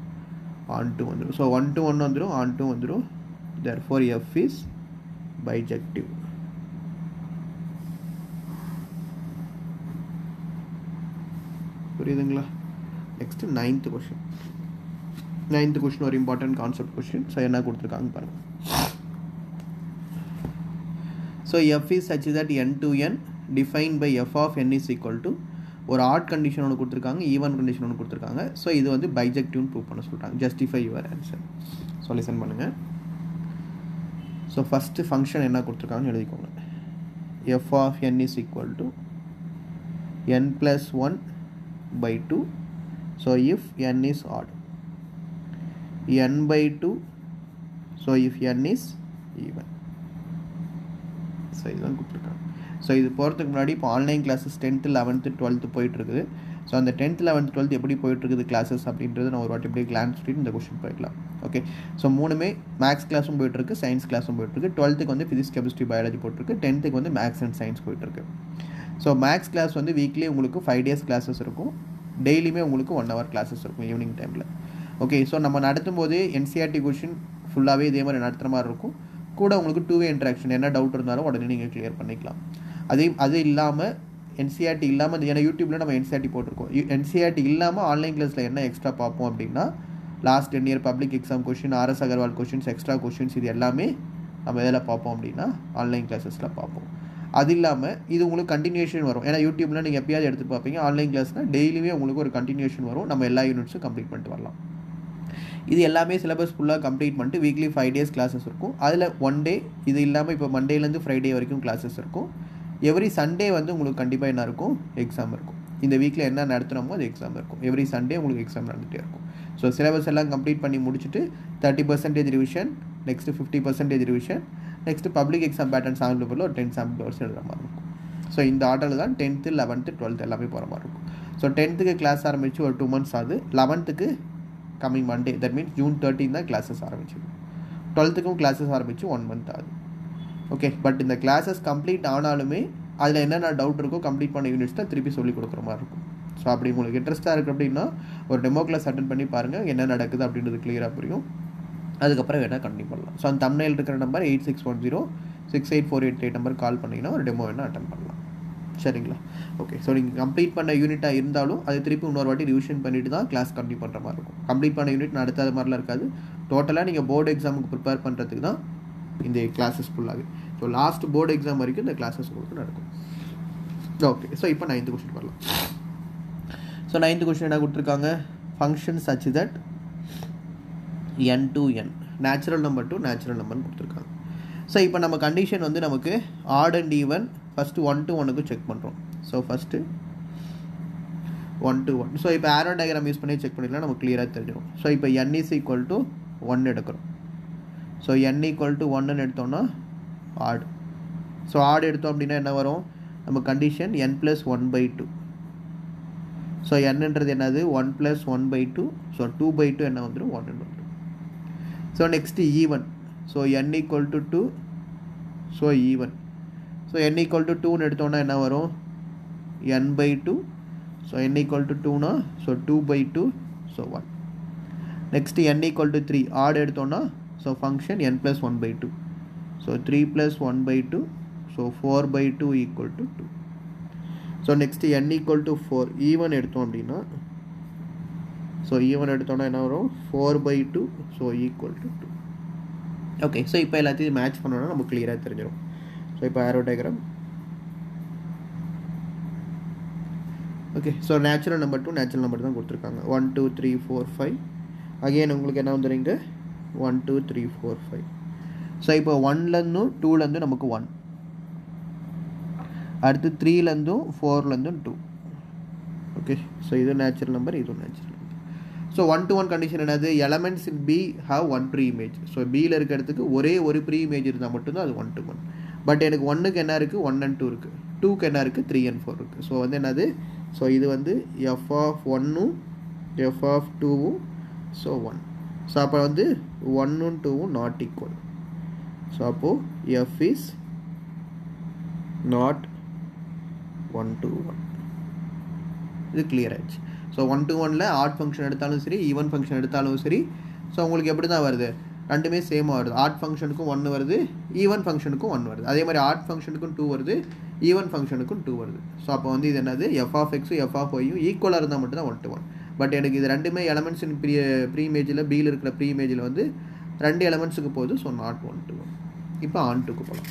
ஆன் டூ வந்துடும் ஸோ ஒன் டூ ஒன்று வந்துடும் ஆன் டூ வந்துடும் therefore F is bijective புரியுதுங்களா? Next ninth question ninth question ஒரு இம்பார்ட்டன்ட் கான்செப்ட் கொஷின் ஸோ என்ன கொடுத்துருக்காங்க பாருங்கள் so f is such that n to n define by f of n is equal to ஒரு odd condition ஒன்று கொடுத்துருக்காங்க even condition ஒன்று கொடுத்துருக்காங்க. ஸோ இது வந்து பைஜெக்டிவ்னு ப்ரூவ் பண்ண சொல்கிறாங்க justify your answer so listen பண்ணுங்கள் ஸோ ஃபஸ்ட்டு ஃபங்க்ஷன் என்ன கொடுத்துருக்காங்கன்னு எழுதிக்கோங்க. F of n is equal to n plus one by two so if n is odd n by two so if n is even so இதுதான் கொடுத்துருக்காங்க. So இது போகிறதுக்கு முன்னாடி இப்போ online classes tenth eleventh twelfth போயிட்டுருக்குது. So அந்த tenth eleventh twelfth எப்படி போயிட்டுருக்குது கிளாஸஸ் அப்படின்றது நான் ஒரு வாட்டி அப்படியே கிளான்ஸ் பண்ணிட்டு இந்த கொஷின் போயிடலாம். ஓகே ஸோ மூணுமே மேக்ஸ் கிளாஸும் போயிட்டுருக்கு சயின்ஸ் கிளாஸும் போயிட்டுருக்கு. டுவெல்த்துக்கு வந்து ஃபிசிக்ஸ் கெமிஸ்ட்ரி பயாலஜி போட்டிருக்கு. டென்த்துக்கு வந்து மேக்ஸ் அண்ட் சயின்ஸ் போயிட்டுருக்கு. ஸோ மேக்ஸ் கிளாஸ் வந்து வீக்லி உங்களுக்கு ஃபைவ் டேஸ் கிளாஸஸ் இருக்கும். டெய்லியுமே உங்களுக்கு ஒன் ஹவர் கிளாஸஸ் இருக்கும் ஈவினிங் டைமில் ஓகே ஸோ நம்ம நடத்தும் போது என்சிஆர்டி கொஷின் ஃபுல்லாகவே இதே மாதிரி நடத்துகிற மாதிரி இருக்கும். கூட உங்களுக்கு டூ வே இன்ட்ராக்ஷன் என்ன டவுட் இருந்தாலும் உடனே நீங்கள் கிளியர் பண்ணிக்கலாம். அதே அது இல்லாமல் என்சிஆர்டி இல்லாமல் ஏன்னா யூடியூப்பில் நம்ம என்சிஆர்டி போட்டிருக்கோம். என்சிஆர்டி இல்லாமல் ஆன்லைன் கிளாஸில் என்ன எக்ஸ்ட்ரா பார்ப்போம் அப்படின்னா last ten year public exam question RS Agarwal questions extra questions இது எல்லாமே நம்ம எதில் பார்ப்போம் அப்படின்னா ஆன்லைன் கிளாஸஸில் பார்ப்போம். அது இல்லாமல் இது உங்களுக்கு கண்டினியூஷன் வரும். ஏன்னா யூடியூப்பில் நீங்கள் எப்பயாவது எடுத்து பார்ப்பீங்க ஆன்லைன் கிளாஸ்னால் டெய்லியுமே உங்களுக்கு ஒரு கண்டினியூஷன் வரும். நம்ம எல்லா யூனிட்ஸும் கம்ப்ளீட் பண்ணிட்டு வரலாம். இது எல்லாமே சிலபஸ் ஃபுல்லாக கம்ப்ளீட் பண்ணிட்டு வீக்லி ஃபைவ் டேஸ் கிளாஸஸ் இருக்கும். அதில் ஒன் டே இது இல்லாமல் இப்போ மண்டேலேருந்து ஃப்ரைடே வரைக்கும் கிளாஸஸ் இருக்கும். எவ்ரி சண்டே வந்து உங்களுக்கு கண்டிப்பாக என்ன இருக்கும்? எக்ஸாம் இருக்கும். இந்த வீக்கில் என்ன நடத்துகிறோமோ அது எக்ஸாம் இருக்கும். எவ்ரி சண்டே உங்களுக்கு எக்ஸாம் நடந்துகிட்டே இருக்கும். ஸோ சிலபஸ் எல்லாம் கம்ப்ளீட் பண்ணி முடிச்சுட்டு thirty percentage revision next fifty percentage revision next public exam pattern sample பேப்பரில் ஒரு டென் சாம்பிள் பேப்பர்ஸ் எழுதுற மாதிரி இருக்கும். ஸோ இந்த ஆர்டரில் தான் டென்த்து லெவன்த்து டுவெல்த் எல்லாமே போகிற மாதிரி இருக்கும். ஸோ டென்த்துக்கு கிளாஸ் ஆரம்பித்து ஒரு டூ மந்த்ஸ் ஆகுது. லெவன்த்துக்கு coming Monday that means June thirteen தான் கிளாஸஸ் ஆரம்பிச்சிது. டுவெல்த்துக்கும் கிளாஸஸ் ஆரம்பித்து ஒன் மந்த் ஆகுது. ஓகே பட் இந்த கிளாஸஸ் கம்ப்ளீட் ஆனாலுமே அதில் என்னென்ன டவுட் இருக்கோ கம்ப்ளீட் பண்ண யூனிட்ஸ் தான் திருப்பி சொல்லிக் கொடுக்குற மாதிரி இருக்கும். ஸோ அப்படி உங்களுக்கு இன்ட்ரெஸ்ட்டாக இருக்குது அப்படின்னா ஒரு டெமோ கிளாஸ் அட்டன் பண்ணி பாருங்கள் என்ன நடக்குது அப்படின்றது கிளியராக புரியும். அதுக்கப்புறம் வேணால் கண்டினியூ பண்ணலாம். ஸோ அந்த தமிழில் இருக்கிற number eight six one zero six eight four eight eight number call பண்ணிங்கன்னா ஒரு டெமோ வேணால் அட்டன் பண்ணலாம். சரிங்களா? ஓகே ஸோ நீங்கள் கம்ப்ளீட் பண்ண யூனிட்டாக இருந்தாலும் அது திருப்பி இன்னொரு வாட்டி ரிவிஷன் பண்ணிட்டு தான் கிளாஸ் கண்டினியூ பண்ணுற மாதிரி இருக்கும். கம்ப்ளீட் பண்ண யூனிட் நடத்தாத மாதிரிலாம் இருக்காது. டோட்டலாக நீங்கள் போர்டு எக்ஸாமுக்கு ப்ரிப்பேர் பண்ணுறதுக்கு தான் இந்த கிளாஸஸ் ஃபுல்லாகவே ஸோ லாஸ்ட் போர்டு எக்ஸாம் வரைக்கும் இந்த கிளாஸஸ் உங்களுக்கு நடக்கும். ஓகே ஸோ இப்போ நைன்த்து கொஸ்டின் வரலாம் ஸோ நைன்த்து கொஸ்டின் என்ன கொடுத்துருக்காங்க? Function such that n to n natural number to natural நம்பர்னு கொடுத்துருக்காங்க. ஸோ இப்போ நம்ம கண்டிஷன் வந்து நமக்கு odd and even first one to ஒனுக்கு செக் பண்ணுறோம் so first one to one so இப்போ ஆரோ டயக்ராம் யூஸ் பண்ணி செக் பண்ணிக்கலாம் நமக்கு கிளியராக தெரிஞ்சிடும் ஸோ இப்போ n is equal to one எடுக்கிறோம். ஸோ என் ஈக்குவல் டு ஒன்னு எடுத்தோம்னா ஆட் ஸோ ஆட் எடுத்தோம் அப்படின்னா என்ன வரும்? நம்ம condition n plus one by two so என்னன்றது என்னது? One plus one by two so two by two என்ன வந்துடும் ஒன் வந்துடும் so next even so n equal to two so even so n equal to டூன்னு எடுத்தோன்னா என்ன வரும்? N by two so n equal to டூனா so two by two so one next n equal to three odd எடுத்தோன்னா so function n plus one by two so three plus one by two so four by two equal to two so next n equal to four even எடுத்தோம் அப்படின்னா so even எடுத்தோன்னா என்ன வரும்? Four by two so equal to two okay so இப்போ எல்லாத்தையும் match பண்ணோன்னா நமக்கு கிளியராக தெரிஞ்சிடும் ஸோ இப்போ arrow diagram okay so natural number to natural number தான் கொடுத்துருக்காங்க. One two three four five again உங்களுக்கு என்ன வந்துடுங்க one two three four five so இப்போ ஒன்லேருந்தும் டூலேருந்தும் நமக்கு ஒன் அடுத்து த்ரீலேருந்தும் ஃபோர்லேருந்தும் டூ ஓகே ஸோ இது நேச்சுரல் நம்பர் இதுவும் natural number so one to one condition என்னது? Elements in B have one preimage so பியில் இருக்கிறதுக்கு ஒரே ஒரு ப்ரீ இமேஜ் இருந்தால் மட்டும்தான் அது ஒன் டு ஒன் பட் எனக்கு ஒன்றுக்கு என்ன இருக்குது ஒன் அண்ட் டூ இருக்குது டூக்கு என்ன இருக்குது த்ரீ அண்ட் ஃபோர் இருக்குது ஸோ வந்து என்னது? ஸோ இது வந்து எஃப் ஆஃப் ஒன்னும் எஃப் ஆஃப் டூவும் ஸோ ஒன் ஸோ அப்போ வந்து ஒன்னும் டூவும் நாட் ஈக்குவல் ஸோ அப்போது f is not one to one இது கிளியர் ஆயிடுச்சு. ஸோ ஒன் டு ஒனில் ஆட் ஃபங்க்ஷன் எடுத்தாலும் சரி ஈவன் ஃபங்க்ஷன் எடுத்தாலும் சரி ஸோ உங்களுக்கு எப்படி தான் வருது? ரெண்டுமே சேமாக வருது. ஆட் ஃபங்க்ஷனுக்கும் ஒன்று வருது ஈவன் ஃபங்க்ஷனுக்கும் ஒன் வருது. அதே மாதிரி ஆட் ஃபங்க்ஷனுக்கும் டூ வருது ஈவன் ஃபங்க்ஷனுக்கும் டூ வருது. ஸோ அப்போ வந்து இது என்னது? எஃப் ஆஃப் எக்ஸும் எஃப் ஆஃப் ஒய்யும் ஈக்குவலாக இருந்தால் மட்டும் தான் ஒன் டு ஒன் பட் எனக்கு இது ரெண்டுமே எலமெண்ட்ஸ் இன் ப்ரீ ப்ரீ இமேஜில் பியில் இருக்கிற ப்ரீ இமேஜில் வந்து ரெண்டு எலமெண்ட்ஸுக்கு போகுது. ஸோ நாட் ஒன் டூ இப்போ ஆன் டூக்கு போகலாம்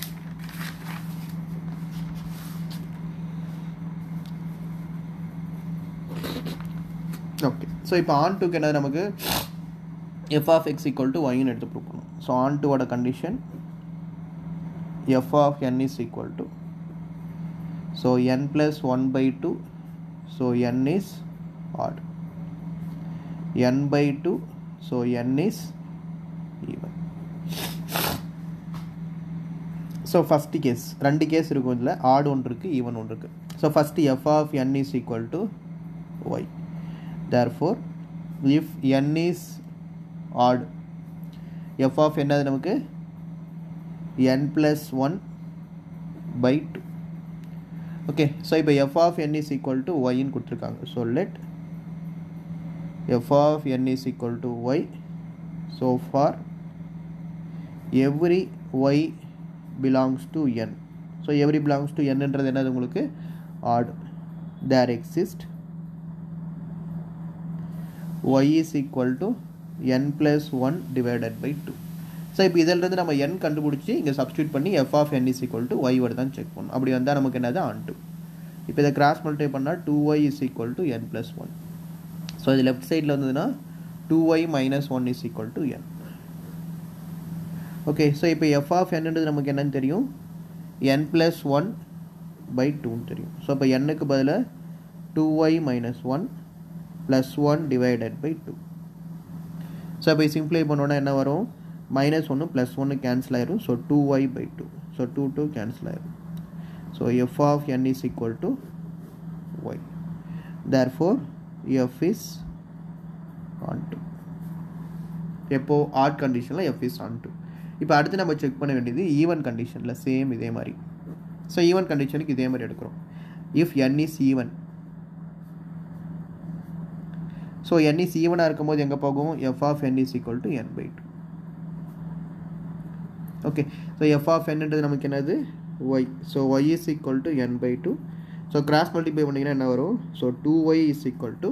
ஓகே ஸோ இப்போ ஆன் டூக்கு என்னது நமக்கு? F of x equal to ஒய்னு எடுத்து கொடுக்கணும். ஸோ ஆன் டூவோட condition f of n is equal to so n plus one by two so n is odd n by two so n is even so first case ரெண்டு case இருக்கும் இதில் odd ஒன்று இருக்குது even ஒன்று இருக்குது so first f of n is equal to y therefore if n is odd f of என்னது நமக்கு n plus one by two okay so இப்போ f of n is equal to ஒய்ன்னு கொடுத்துருக்காங்க. So let f of n is equal to y so for every y belongs to n so every belongs to என்னன்றது என்னது உங்களுக்கு? Odd there exist y is equal to n plus 1 divided by 2 so இப்போ இதிலிருந்து நம்ம n கண்டுபிடிச்சி இங்கே substitute பண்ணி f of n is equal to y தான் செக் பண்ணணும். அப்படி வந்தால் நமக்கு என்னது? ஆன் டூ இப்போ இதை கிராஸ் மல்டிப்ளை பண்ணால் two y is equal to n plus one so இது லெஃப்ட் சைடில் வந்ததுன்னா two y minus one is equal to n okay so இப்போ எஃப் ஆஃப் என்னன்றது நமக்கு என்னன்னு தெரியும்? என் ப்ளஸ் ஒன் பை டூன்னு தெரியும். ஸோ இப்போ என்னுக்கு பதிலாக two y minus one plus one divided by two so இப்போ சிம்ப்ளை பண்ணோன்னா என்ன வரும்? மைனஸ் ஒன்று ப்ளஸ் ஒன்று கேன்சல் ஆயிரும். So two y by two so two two cancel ஆயிரும். So f of n is equal to y therefore f is onto எப்போ odd கண்டிஷனில் எஃப் இஸ் ஆன் டூ இப்போ அடுத்து நம்ம செக் பண்ண வேண்டியது ஈவன் கண்டிஷனில் சேம் இதே மாதிரி. ஸோ ஈவன் கண்டிஷனுக்கு இதே மாதிரி எடுக்கிறோம். If n is even so n is ஈவனாக இருக்கும்போது எங்கே போகும்? F of n is equal to n by two okay so f of என்னன்றது நமக்கு என்னது? Y so y is equal to n by two so cross multiply பண்ணிங்கன்னா என்ன வரும்? So two y is equal to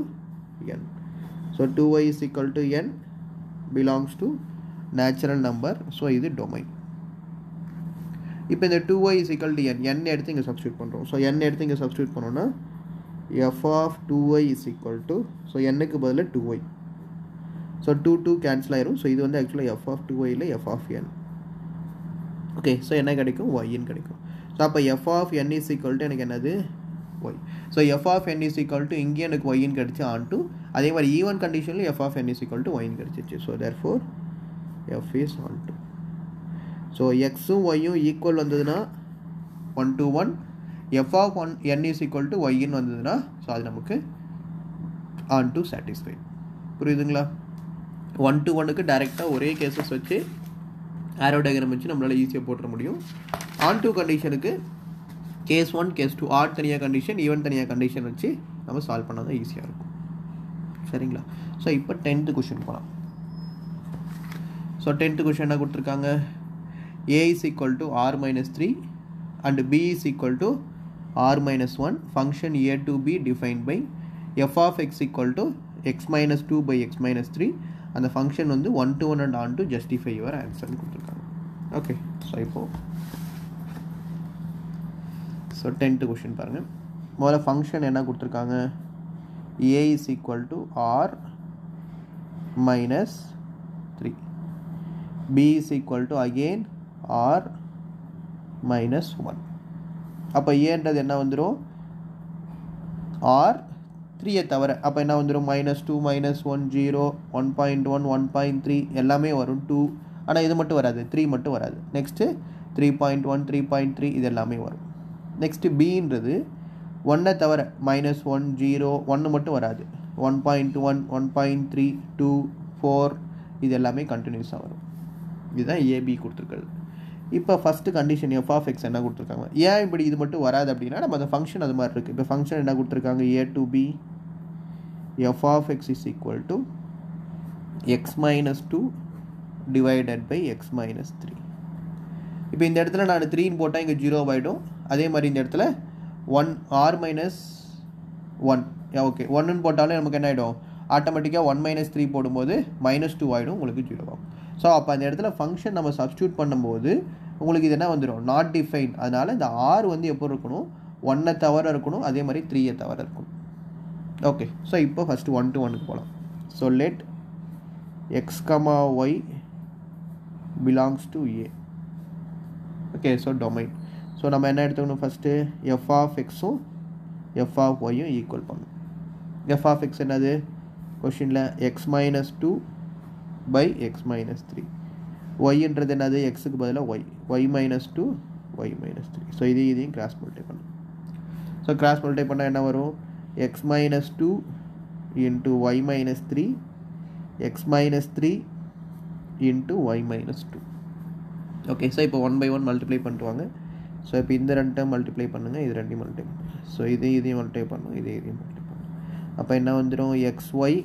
n so two y is equal to n belongs to natural number so இது domain இப்போ இந்த two y is equal to n n எடுத்து இங்கே substitute பண்ணுறோம் so என் எடுத்து இங்கே சப்ஸ்டியூட் பண்ணோன்னா f of two y is equal to so என்னுக்கு பதில் two y so two two cancel ஆயிரும். ஸோ இது வந்து ஆக்சுவலாக f of two while f of n okay so என்ன கிடைக்கும்? ஒய்ன்னு கிடைக்கும். ஸோ அப்போ f of n is equal to எனக்கு என்னது? Y so f of n is equal to இங்கே எனக்கு ஒய்ன்னு கிடச்சி ஆன் டூ அதே மாதிரி ஈவன் கண்டிஷனில் f of n is equal to ஒய்ன்னு கிடச்சிச்சு. So therefore f is onto so எக்ஸும் ஒய்யும் ஈக்குவல் வந்ததுன்னா one to one f of one n is equal to ஒய்ன்னு வந்ததுன்னா ஸோ அது நமக்கு ஆன் டு சாட்டிஸ்ஃபைட் புரியுதுங்களா? ஒன் டு ஒனுக்கு டேரெக்டாக ஒரே கேசஸ் வச்சு ஆரோ டயக்ராம் வச்சு நம்மளால் ஈஸியாக போட்டுற முடியும். ஆன் டூ கண்டிஷனுக்கு case one case two odd தனியாக கண்டிஷன் ஈவன் தனியாக கண்டிஷன் வச்சு நம்ம சால்வ் பண்ணால் தான் ஈஸியாக இருக்கும். சரிங்களா? ஸோ இப்போ டென்த்து கொஷின் போகலாம் ஸோ டென்த்து கொஷின் என்ன கொடுத்துருக்காங்க? A is equal to R minus three and B is equal to R minus one function A to B define by f of x equal to x minus two by x minus three அந்த function வந்து one to one and onto justify your ஆன்சர்னு கொடுத்துருக்காங்க. Okay so இப்போது so tenth question பாருங்கள் முதல்ல function என்ன கொடுத்துருக்காங்க? A is equal to R minus three B is equal to again R minus one அப்போ ஏன்றது என்ன வந்துடும் ஆர் த்ரீயை தவிர அப்போ என்ன வந்துடும் minus two minus one zero one point one one point three எல்லாமே வரும். டூ ஆனால் இது மட்டும் வராது. த்ரீ மட்டும் வராது. Next three point one three point three இது எல்லாமே வரும். நெக்ஸ்ட்டு பின்றது ஒன்னை தவிர மைனஸ் ஒன் ஜீரோ ஒன்று மட்டும் வராது. One point one one point three two four இது எல்லாமே கண்டினியூஸாக வரும். இதுதான் ஏபி கொடுத்துருக்கிறது. இப்போ first condition f of x என்ன கொடுத்துருக்காங்க? ஏன் இப்படி இது மட்டும் வராது அப்படின்னா நம்ம அந்த ஃபங்க்ஷன் அது மாதிரி இருக்குது இப்போ ஃபங்க்ஷன் என்ன கொடுத்துருக்காங்க? A to B f of x is equal to x minus two divided by x minus three இப்போ இந்த இடத்துல நான் த்ரீன்னு போட்டால் இங்கே ஜீரோ ஆகிடும் அதே மாதிரி இந்த இடத்துல one R minus one okay ஒன்றுன்னு போட்டாலும் நமக்கு என்ன ஆகிடும் ஆட்டோமேட்டிக்காக ஒன் மைனஸ் த்ரீ போடும்போது மைனஸ் டூ ஆகிடும் உங்களுக்கு ஜீரோ ஆகும். ஸோ அப்போ அந்த இடத்துல ஃபங்க்ஷன் நம்ம சப்ஸ்டியூட் பண்ணும்போது உங்களுக்கு இது என்ன வந்துடும் நாட் டிஃபைன் அதனால் இந்த ஆர் வந்து எப்போ இருக்கணும்? ஒன்னை தவிர இருக்கணும். அதே மாதிரி த்ரீயை தவிர இருக்கணும். ஓகே ஸோ இப்போ ஃபஸ்ட்டு ஒன் டு ஒனுக்கு போகலாம் so let x comma y belongs to A okay so domain so நம்ம என்ன எடுத்துக்கணும்? ஃபஸ்ட்டு எஃப் ஆஃப் எக்ஸும் எஃப் ஆஃப் ஒய்யும் ஈக்குவல் பண்ணணும். எஃப் ஆஃப் எக்ஸ் என்னது? கொஷினில் x minus two by x minus three ஒய்ன்றது என்னது? எக்ஸுக்கு பதிலாக y y minus two y minus three so இதையும் இதையும் கிராஸ் மல்டிப்ளை பண்ணணும். ஸோ கிராஸ் மல்டிப்ளை பண்ணால் என்ன வரும்? X minus two into y minus three x minus three into y minus two okay so இப்போ ஒன் பை ஒன் மல்டிப்ளை பண்ணிட்டு வாங்க so இப்போ இந்த ரெண்டு டேர்ம் மல்டிப்ளை பண்ணுங்கள் இது ரெண்டையும் மல்டிப்ளை பண்ணுங்கள் ஸோ இதையும் இதையும் மல்டிப்ளை பண்ணும் இதே இதையும் மல்டிப்ளை பண்ணும் அப்போ என்ன வந்துடும் x y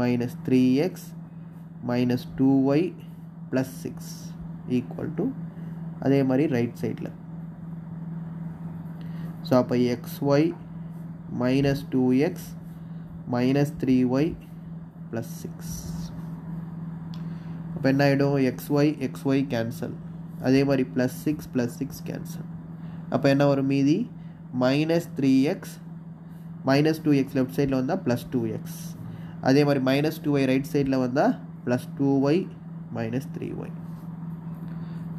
minus three x minus two y plus six equal to அதே மாதிரி ரைட் சைடில் ஸோ அப்போ x y minus two x minus three y plus six அப்போ என்ன ஆகிடும் x y x y cancel அதே மாதிரி plus six plus six cancel அப்போ என்ன வரும் மீதி? Minus three x minus two x left சைடில் வந்தால் ப்ளஸ் டூ எக்ஸ் அதே மாதிரி மைனஸ் டூ ஒய் ரைட் சைடில் வந்தால் plus two y minus three y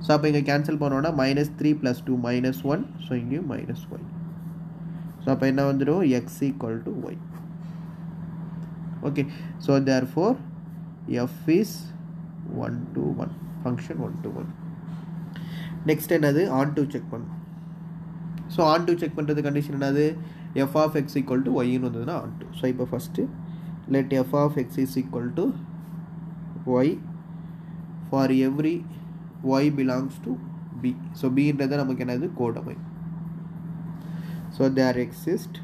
so அப்போ இங்கே கேன்சல் பண்ணோன்னா minus three plus two minus one so இங்கேயும் மைனஸ் ஒய் ஸோ அப்போ என்ன வந்துடும் x equal to y okay so therefore f is one to one function one to one next என்னது? Onto check பண்ணும் so onto check பண்ணுறது condition என்னது? F of x equal to ஒய்னு வந்ததுன்னா onto so இப்போ first let f of x is equal to y for every y belongs to B so பின்றது நமக்கு என்னது? கோடமை so there exist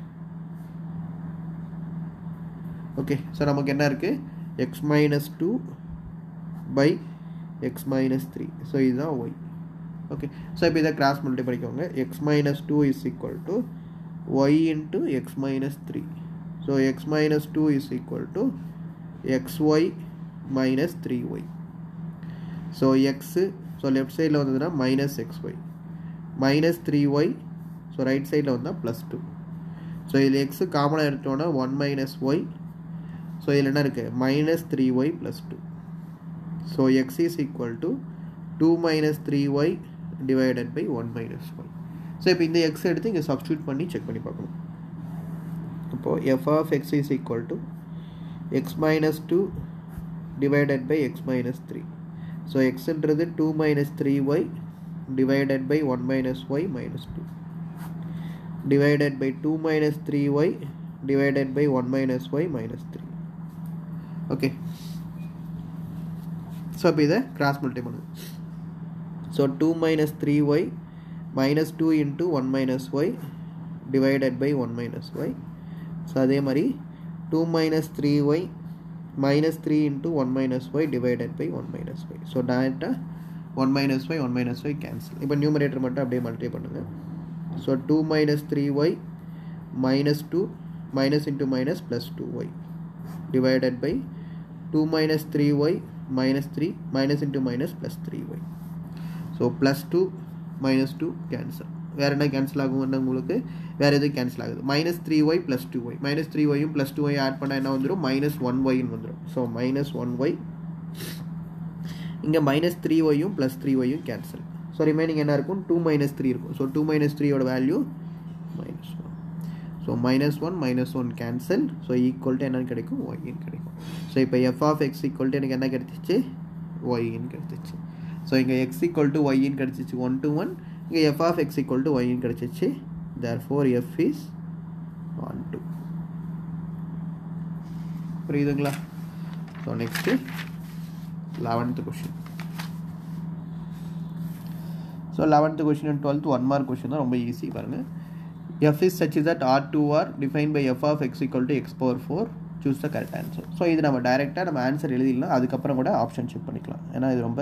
okay so நமக்கு என்ன இருக்குது x minus two by x minus three so இதுதான் y okay so இப்போ இதை cross multi பண்ணிக்கோங்க. X minus two is equal to y into x minus three so x minus two is equal to x y minus three y so x so left சைடில் வந்ததுன்னா minus x y minus three y so right சைடில் வந்தால் plus two so இதில் x காமனாக எடுத்தோன்னா one minus Y so இதில் என்ன இருக்குது minus three y plus two so x is equal to two minus three y divided by one minus y so இப்போ இந்த எக்ஸ் எடுத்து இங்கே சப்ஸ்டியூட் பண்ணி செக் பண்ணி பார்க்கணும். இப்போது f of x is equal to x minus two divided by x minus three so எக்ஸ்ன்றது two minus three y divided by one minus y minus two divided by 2 minus 3y divided by 1 minus y minus 3 okay. So இப்போ இதை cross multi பண்ணுங்க. So two minus three y minus two into one minus y divided by one minus y so அதே மாதிரி two minus three y minus three into one minus y divided by one minus y so டேரெக்டாக one minus y one minus y cancel இப்போ numerator மட்டும் அப்படியே multiply பண்ணுங்கள் So 2 minus 3y minus 2 minus into minus plus 2y divided by 2 minus 3y minus 3 minus into minus plus 3y. So plus two minus two cancel வேறு என்ன cancel ஆகும்னா உங்களுக்கு? வேறு எதுவும் கேன்சல் ஆகுது. Minus three y plus two y minus three ஒயும் plus two y add பண்ணால் என்ன வந்துடும் மைனஸ் ஒன் ஒய்னு வந்துடும் ஸோ மைனஸ் ஒன் ஒய் இங்கே மைனஸ் த்ரீ ஒய்யும் ப்ளஸ் த்ரீ ஒய்யும் கேன்சல் ஸோ ரிமைனிங் என்ன இருக்கும்? டூ மைனஸ் த்ரீ இருக்கும். ஸோ டூ மைனஸ் த்ரீயோட value minus so minus one minus one cancel so equal to என்னென்னு கிடைக்கும்? ஒய்ன்னு கிடைக்கும். ஸோ இப்போ f of x equal to எனக்கு என்ன கிடைச்சிச்சு? ஒய்ன்னு கிடைச்சிச்சு. ஸோ இங்கே எக்ஸ் ஈக்குவல் டு ஒய்ன்னு கிடச்சிச்சு. ஒன் டு ஒன் இங்கே f of x equal to ஒய்ன்னு கிடச்சிச்சு. Therefore f is one to புரியுதுங்களா? So next eleventh question so eleventh question and twelfth one mark question தான் ரொம்ப ஈஸி பாருங்கள் f is such that R to R define by f of x equal to x four choose the correct answer so இது நம்ம டைரெக்டாக நம்ம answer எழுதிடலாம். அதுக்கப்புறம் கூட ஆப்ஷன் செக் பண்ணிக்கலாம். ஏன்னா இது ரொம்ப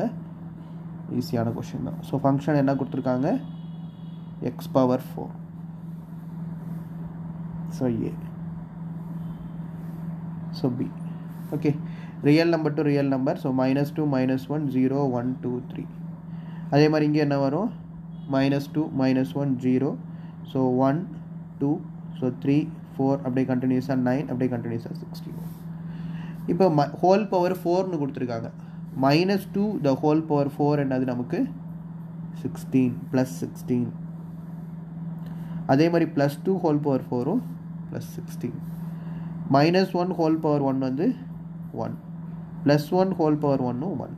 ஈஸியான கொஷின் தான். ஸோ ஃபங்க்ஷன் என்ன கொடுத்துருக்காங்க? X power four so A so B okay real number to real number so minus two minus one zero one two three அதே மாதிரி இங்கே என்ன வரும்? Minus two minus one zero so one two so three four அப்படியே கண்டினியூஸாக nine அப்படியே கண்டினியூஸாக sixty இப்போ ம ஹோல் பவர் ஃபோர்னு கொடுத்துருக்காங்க. Minus two the whole power four என்னது நமக்கு? சிக்ஸ்டீன் ப்ளஸ் சிக்ஸ்டீன் அதே மாதிரி plus two whole power ஃபோரும் plus sixteen minus one whole power one வந்து one plus one whole power ஒன்னும் ஒன்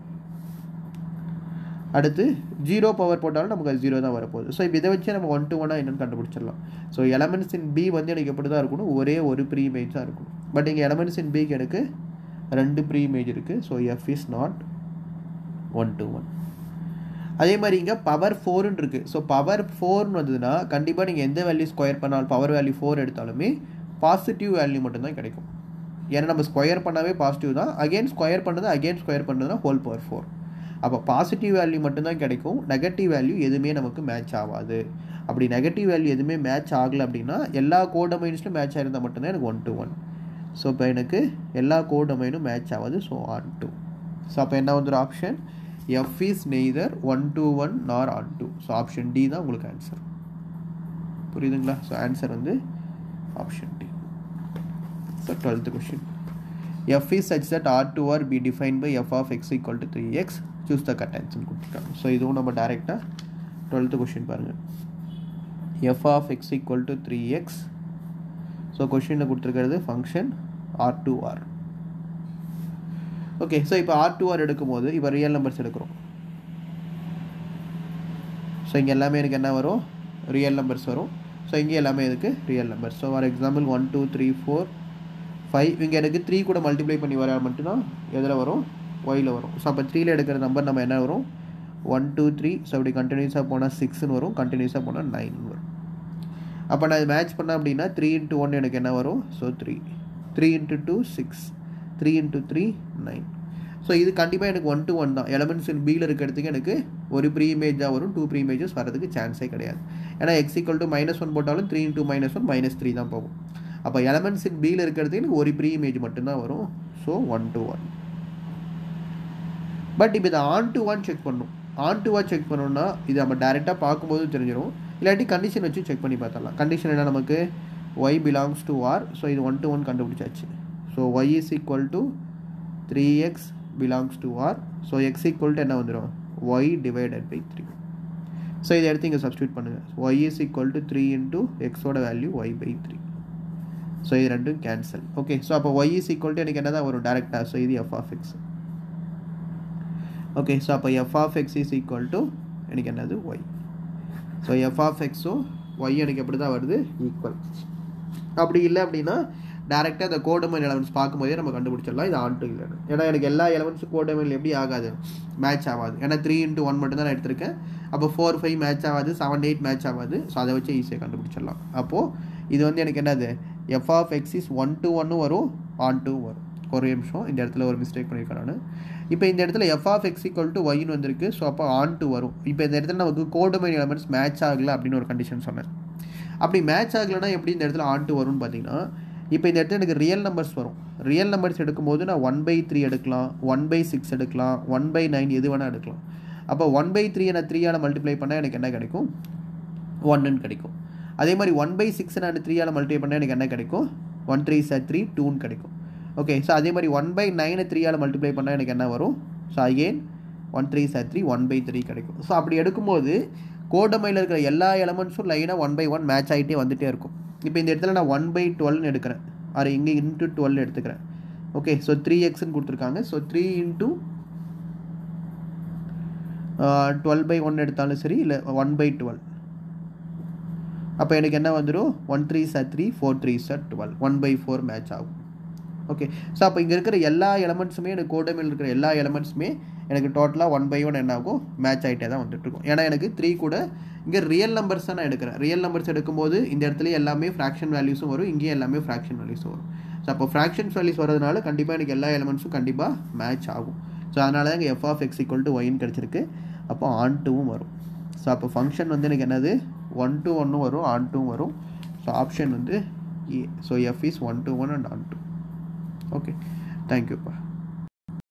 அடுத்து ஜீரோ பவர் போட்டாலும் நமக்கு அது ஜீரோ தான் வரப்போகுது. ஸோ இப்போ இதை வச்சு நம்ம ஒன் டு ஒன்னாக என்னென்னு கண்டுபிடிச்சிடலாம். ஸோ எலமெண்ட்ஸ் இன் பி வந்து எனக்கு எப்படி தான் இருக்கணும்? ஒரே ஒரு ப்ரீ இமேஜ் தான் இருக்கணும். பட் இங்கே எலமெண்ட்ஸ் இன் பிக்கு எனக்கு ரெண்டு ப்ரீ இமேஜ் இருக்குது so f is not one to one அதே மாதிரி இங்கே பவர் ஃபோர்னு இருக்குது ஸோ பவர் ஃபோர்னு வந்ததுன்னா கண்டிப்பாக நீங்கள் எந்த வேல்யூ ஸ்கொயர் பண்ணாலும் பவர் வேல்யூ ஃபோர் எடுத்தாலுமே பாசிட்டிவ் வேல்யூ மட்டும்தான் கிடைக்கும். ஏன்னா நம்ம ஸ்கொயர் பண்ணாவே பாசிட்டிவ் தான். அகெயின் ஸ்கொயர் பண்ணது அகெயின் ஸ்கொயர் பண்ணதுன்னா ஹோல் பவர் ஃபோர் அப்போ பாசிட்டிவ் வேல்யூ மட்டும்தான் கிடைக்கும். நெகட்டிவ் வேல்யூ எதுவுமே நமக்கு மேட்ச் ஆகாது. அப்படி நெகட்டிவ் வேல்யூ எதுவுமே மேட்ச் ஆகலை அப்படின்னா எல்லா கோடமைன்ஸ்லையும் மேட்ச் ஆகிருந்தால் மட்டும்தான் எனக்கு ஒன் டு ஒன் ஸோ இப்போ எனக்கு எல்லா கோடமைனும் மேட்ச் ஆகாது. ஸோ ஆன் டூ ஸோ அப்போ என்ன வந்துடும் option f is neither one to one nor onto so option D தான் உங்களுக்கு ஆன்சர் புரியுதுங்களா? ஸோ ஆன்சர் வந்து option D so twelfth question f is such that R to R B define by f of x equal to three x choose the cut கொடுத்துருக்காங்க so இதுவும் நம்ம டேரெக்டாக twelfth question பாருங்கள் f of x equal to three x so கொஷினில் கொடுத்துருக்கிறது function R to R okay so இப்போ R to R எடுக்கும்போது இப்போ ரியல் நம்பர்ஸ் எடுக்கிறோம். ஸோ இங்கே எல்லாமே எனக்கு என்ன வரும்? ரியல் நம்பர்ஸ் வரும். ஸோ இங்கே எல்லாமே இதுக்கு real numbers so for example one two three four five இங்கே எனக்கு த்ரீ கூட மல்டிப்ளை பண்ணி வர மட்டும்தான் எதில் வரும்? ஒயில் வரும். ஸோ அப்போ த்ரீயில் எடுக்கிற நம்பர் நம்ம என்ன வரும்? ஒன் டூ த்ரீ ஸோ அப்படி கண்டினியூஸாக போனால் சிக்ஸ்னு வரும். கண்டினியூஸாக போனால் நைன் வரும். அப்போ நான் இது மேட்ச் பண்ணேன் அப்படின்னா த்ரீ இன்ட்டு ஒன் எனக்கு என்ன வரும்? So three three into two six three into three nine so இது கண்டிப்பாக எனக்கு ஒன் டு ஒன் தான். எலமெண்ட்ஸ் இன் பியில் இருக்கிறதுக்கு எனக்கு ஒரு ப்ரீ இமேஜாக வரும். டூ ப்ரீ இமேஜஸ் வரதுக்கு சான்ஸே கிடையாது. ஏன்னா x equal to minus one போட்டாலும் three into minus one minus three தான் போகும். அப்போ எலமெண்ட்ஸ் இன் பியில் இருக்கிறதுக்கு எனக்கு ஒரு ப்ரீ இமேஜ் மட்டும்தான் வரும். So one to one but இப்போ இதை ஆன் டு ஒன் செக் பண்ணும். ஆன் டு ஒன் செக் பண்ணோம்னா இது நம்ம டேரெக்டாக பார்க்கும்போது தெரிஞ்சிடும் இல்லாட்டி கண்டிஷன் வச்சு செக் பண்ணி பார்த்தலாம் கண்டிஷன் என்ன? நமக்கு y belongs to R so இது ஒன் டு ஒன் கண்டுபிடிச்சாச்சு. So y is equal to three x belongs to R so x equal to என்ன வந்துடும் y divided by three so இதை எடுத்து இங்கே சப்ஸ்டியூட் பண்ணுங்கள் y is equal to three into எக்ஸோட value y by three so இது ரெண்டும் cancel okay so அப்போ ஒய் இஸ் ஈக்குவல் டு எனக்கு என்ன தான் வரும் டேரெக்டாக ஸோ இது f of x okay so அப்போ f of x is equal to எனக்கு என்னது? ஒய் ஸோ எஃப் ஆஃப் எக்ஸும் ஒய் எனக்கு எப்படி தான் வருது? ஈக்குவல் அப்படி இல்லை அப்படின்னா டேரெக்டாக அந்த கோடமைன் எலமெண்ட்ஸ் பார்க்கும்போதே நம்ம கண்டுபிடிச்சிடலாம். இது ஆன் டூ இல்லைன்னு. ஏன்னா எனக்கு எல்லா எலமெண்ட்ஸும் கோடமைன் எப்படி ஆகாது? மேட்ச் ஆகாது. ஏன்னா த்ரீ இன்ட்டு ஒன் மட்டும் தான் நான் எடுத்திருக்கேன். அப்போ ஃபோர் ஃபைவ் மேட்ச் ஆகாது செவன் எயிட் மேட்ச் ஆகாது. ஸோ அதை வச்சு ஈஸியாக கண்டுபிடிச்சிடலாம். அப்போது இது வந்து எனக்கு என்னது? F of X is one to ஒன்னும் வரும் ஆன் டூ வரும். ஒரு நிமிஷம். இந்த இடத்துல ஒரு மிஸ்டேக் பண்ணியிருக்கேன் நான். இப்போ இந்த இடத்துல F of X equal to ஒய்னு வந்திருக்கு. ஸோ அப்போ ஆன் டு வரும். இப்போ இந்த இடத்துல நமக்கு கோடமைன் எலமெண்ட்ஸ் மேட்ச் ஆகலை அப்படின்னு ஒரு கண்டிஷன் சொன்னேன். அப்படி மேட்ச் ஆகலைன்னா எப்படி இந்த இடத்துல ஆன் டு வரும்னு பார்த்தீங்கன்னா இப்போ இந்த இடத்துல எனக்கு ரியல் நம்பர்ஸ் வரும். ரியல் நம்பர்ஸ் எடுக்கும்போது நான் ஒன் பை த்ரீ எடுக்கலாம். ஒன் பை சிக்ஸ் எடுக்கலாம். ஒன் பை நைன் எது வேணால் எடுக்கலாம். அப்போ ஒன் பை த்ரீ நான் த்ரீயால் மல்டிப்ளை பண்ணால் எனக்கு என்ன கிடைக்கும்? ஒன்னுன்னு கிடைக்கும். அதே மாதிரி ஒன் பை சிக்ஸ் நான் த்ரீயால் மல்டிப்ளை பண்ணால் எனக்கு என்ன கிடைக்கும்? ஒன் த்ரீ சார் த்ரீ டூன்னு கிடைக்கும். ஓகே ஸோ அதே மாதிரி ஒன் பை நைனை த்ரீயால் மல்டிப்ளை பண்ணால் எனக்கு என்ன வரும்? So again one three sir three one by three கிடைக்கும். ஸோ அப்படி எடுக்கும்போது கோடமையில் இருக்கிற எல்லா எலமெண்ட்ஸும் லைனாக ஒன் பை ஒன் மேட்ச் ஆகிட்டே வந்துகிட்டே இருக்கும். இப்போ இந்த இடத்துல நான் ஒன் பை டுவெல்னு எடுக்கிறேன். அது இங்கே இன்ட்டு டுவெல் எடுத்துக்கிறேன். ஓகே ஸோ த்ரீ எக்ஸ்ன்னு கொடுத்துருக்காங்க. So three into twelve by one எடுத்தாலும் சரி இல்லை ஒன் பை டுவெல் அப்போ எனக்கு என்ன வந்துடும் one three sir three four three sir twelve one by four match ஆகும். ஓகே ஸோ அப்போ இங்கே இருக்கிற எல்லா எலமெண்ட்ஸுமே எனக்கு கோடமில் இருக்கிற எல்லா எலமெண்ட்ஸுமே எனக்கு டோட்டலாக ஒன் பை ஒன் என்ன ஆகும்? மேட்ச் ஆகிட்டே தான் வந்துட்டுருக்கும் ஏன்னா எனக்கு த்ரீ கூட இங்கே ரியல் நம்பர்ஸ் தான் நான் எடுக்கிறேன். ரியல் நம்பர்ஸ் எடுக்கும்போது இந்த இடத்துல எல்லாமே ஃப்ராக்ஷன் வேல்யூஸும் வரும். இங்கேயும் எல்லாமே ஃப்ராக்ஷன் வேல்யூஸும் வரும். ஸோ அப்போ ஃப்ராக்ஷன்ஸ் வேல்யூஸ் வரதுனால கண்டிப்பாக எனக்கு எல்லா எலமெண்ட்ஸும் கண்டிப்பாக மேட்ச் ஆகும். ஸோ அதனால தான் இங்கே F of X equal to Y கிடச்சிருக்கு. அப்போ ஆன் டூவும் வரும். ஸோ அப்போ ஃபங்க்ஷன் வந்து எனக்கு என்னது? ஒன் டூ ஒன்னும் வரும். ஆன் டூவும் வரும். ஸோ ஆப்ஷன் வந்து A so F is one to one and onto okay தேங்க்யூப்பா